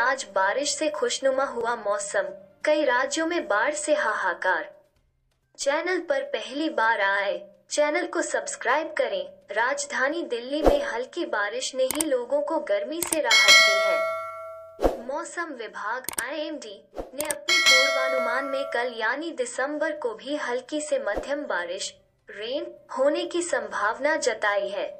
आज बारिश से खुशनुमा हुआ मौसम। कई राज्यों में बाढ़ से हाहाकार। चैनल पर पहली बार आए। चैनल को सब्सक्राइब करें। राजधानी दिल्ली में हल्की बारिश ने ही लोगों को गर्मी से राहत दी है। मौसम विभाग आईएमडी ने अपने पूर्वानुमान में कल यानी दिसंबर को भी हल्की से मध्यम बारिश रेन होने की संभावना जताई है।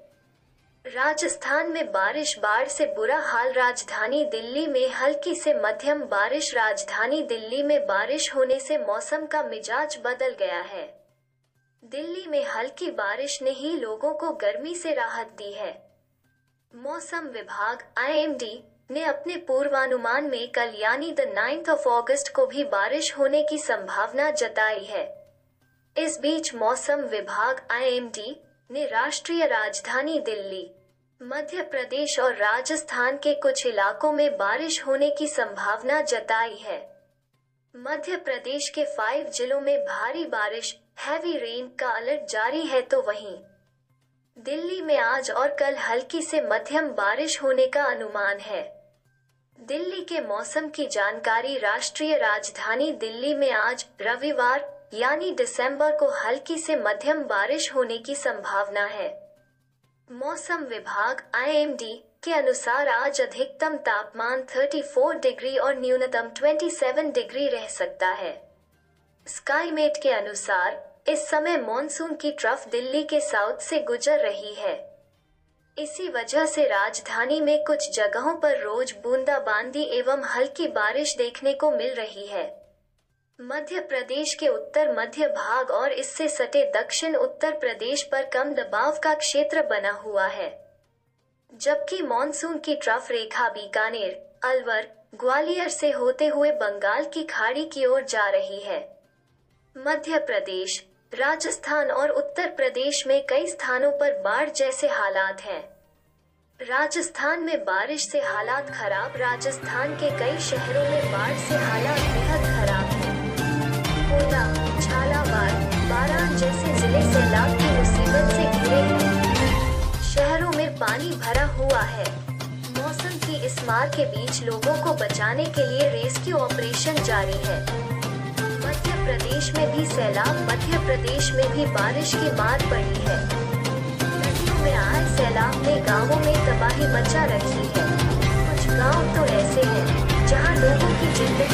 राजस्थान में बारिश, बाढ़ से बुरा हाल राजधानी दिल्ली में, हल्की से मध्यम बारिश, राजधानी दिल्ली में बारिश होने से मौसम का मिजाज बदल गया है। दिल्ली में हल्की बारिश ने ही लोगों को गर्मी से राहत दी है। मौसम विभाग आईएमडी ने अपने पूर्वानुमान में कल यानी द नाइन्थ ऑफ़ अगस्त को भी बारिश होने की संभावना जताई है। इस बीच मौसम विभाग आईएमडी ने राष्ट्रीय राजधानी दिल्ली। मध्य प्रदेश और राजस्थान के कुछ इलाकों में बारिश होने की संभावना जताई है। मध्य प्रदेश के फाइव जिलों में भारी बारिश हैवी रेन का अलर्ट जारी है तो वहीं। दिल्ली में आज और कल हल्की से मध्यम बारिश होने का अनुमान है। दिल्ली के मौसम की जानकारी राष्ट्रीय राजधानी दिल्ली में आज रविवार यानी दिसंबर को हल्की से मध्यम बारिश होने की संभावना है। मौसम विभाग आईएमडी के अनुसार आज अधिकतम तापमान 34 डिग्री और न्यूनतम 27 डिग्री रह सकता है। स्काईमेट के अनुसार, इस समय मॉनसून की ट्रफ दिल्ली के साउथ से गुजर रही है। इसी वजह से राजधानी में कुछ जगहों पर रोज बूंदाबांदी एवं हल्की बारिश देखने को मिल रही है। मध्य प्रदेश के उत्तर मध्य भाग और इससे सटे दक्षिण उत्तर प्रदेश पर कम दबाव का क्षेत्र बना हुआ है। जबकि मानसून की ट्रफ रेखा बीकानेर, अलवर, ग्वालियर से होते हुए बंगाल की खाड़ी की ओर जा रही है। मध्य प्रदेश, राजस्थान और उत्तर प्रदेश में कई स्थानों पर बाढ़ जैसे हालात हैं। राजस्थान में बारिश से हालात खराब, राजस्थान के कई शहरों में बाढ़ से हालात बेहद सैलाब की मुसीबत से घिरे हैं। शहरों में पानी भरा हुआ है। मौसम की इस मार के बीच लोगों को बचाने के लिए रेस्क्यू ऑपरेशन जारी है। मध्य प्रदेश में भी सैलाब, मध्य प्रदेश में भी बारिश की मार पड़ी है। नदियों में आए सैलाब ने गाँवों में तबाही मचा रखी है। कुछ गाँव तो ऐसे हैं जहाँ लोगों की ज़िंदगी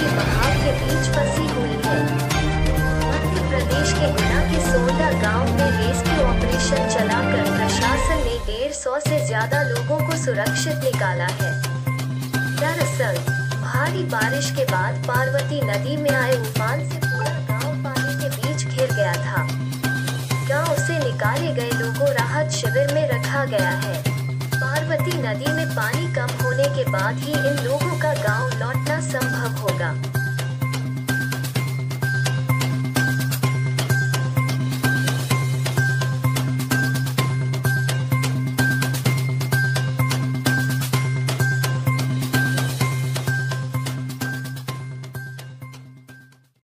सौ से ज़्यादा लोगों को सुरक्षित निकाला है। दरअसल, भारी बारिश के बाद पार्वती नदी में आए उफान से पूरा गाँव पानी के बीच घिर गया था। गाँव से निकाले गए लोगों राहत शिविर में रखा गया है। पार्वती नदी में पानी कम होने के बाद ही इन लोगों का गाँव